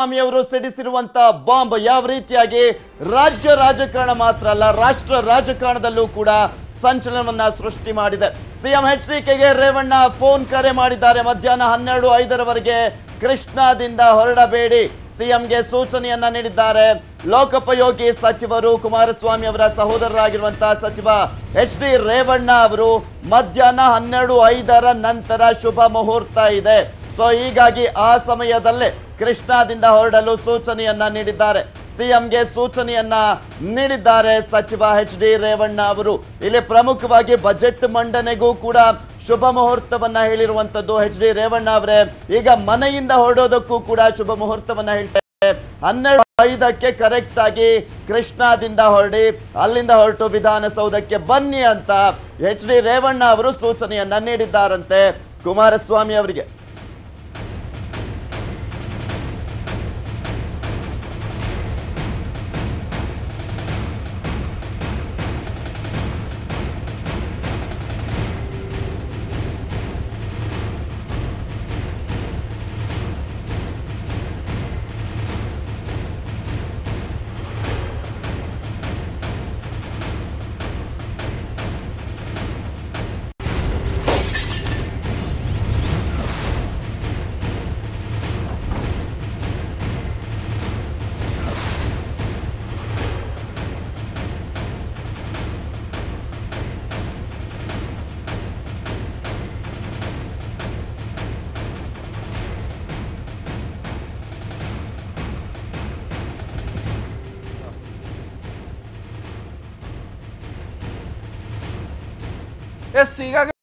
ಸ್ವಾಮಿಯವರು ಸಿಡಿಸಿರುವಂತ ಬಾಂಬ್ ಯಾವ ರೀತಿಯಾಗಿ ರಾಜ್ಯ ರಾಜಕಾರಣ ಮಾತ್ರ ಅಲ್ಲ, ರಾಷ್ಟ್ರ ರಾಜಕಾರಣದಲ್ಲೂ ಕೂಡ ಸಂಚಲನವನ್ನ ಸೃಷ್ಟಿ ಮಾಡಿದೆ. ಸಿಎಂ ಕೆಗೆ ರೇವಣ್ಣ ಫೋನ್ ಕರೆ ಮಾಡಿದ್ದಾರೆ. ಮಧ್ಯಾಹ್ನ ಹನ್ನೆರಡು ಐದರವರೆಗೆ ಕೃಷ್ಣಾದಿಂದ ಹೊರಡಬೇಡಿ. ಸಿಎಂಗೆ ಸೂಚನೆಯನ್ನ ನೀಡಿದ್ದಾರೆ. ಲೋಕೋಪಯೋಗಿ ಸಚಿವರು ಕುಮಾರಸ್ವಾಮಿ ಅವರ ಸಹೋದರರಾಗಿರುವಂತಹ ಸಚಿವ ಎಚ್ ಡಿ ರೇವಣ್ಣ ಅವರು ಮಧ್ಯಾಹ್ನ ಹನ್ನೆರಡು ಐದರ ನಂತರ ಶುಭ ಮುಹೂರ್ತ ಇದೆ. ಸೊ ಹೀಗಾಗಿ ಆ ಸಮಯದಲ್ಲೇ ಕೃಷ್ಣಾದಿಂದ ಹೊರಡಲು ಸೂಚನೆಯನ್ನ ನೀಡಿದ್ದಾರೆ. ಸಿಎಂಗೆ ಸೂಚನೆಯನ್ನ ನೀಡಿದ್ದಾರೆ ಸಚಿವ ಎಚ್ ಡಿ ರೇವಣ್ಣ ಅವರು. ಇಲ್ಲಿ ಪ್ರಮುಖವಾಗಿ ಬಜೆಟ್ ಮಂಡನೆಗೂ ಕೂಡ ಶುಭ ಮುಹೂರ್ತವನ್ನ ಹೇಳಿರುವಂತದ್ದು ಎಚ್ ಡಿ ರೇವಣ್ಣ ಅವರೇ. ಈಗ ಮನೆಯಿಂದ ಹೊರಡೋದಕ್ಕೂ ಕೂಡ ಶುಭ ಮುಹೂರ್ತವನ್ನ ಹೇಳ್ತಾರೆ ಹನ್ನೆರಡು ಐದಕ್ಕೆ ಕರೆಕ್ಟ್ ಆಗಿ ಕೃಷ್ಣಾದಿಂದ ಹೊರಡಿ, ಅಲ್ಲಿಂದ ಹೊರಟು ವಿಧಾನಸೌಧಕ್ಕೆ ಬನ್ನಿ ಅಂತ ಎಚ್ ಡಿ ರೇವಣ್ಣ ಅವರು ಸೂಚನೆಯನ್ನ ನೀಡಿದ್ದಾರಂತೆ ಕುಮಾರಸ್ವಾಮಿ ಅವರಿಗೆ. É assim,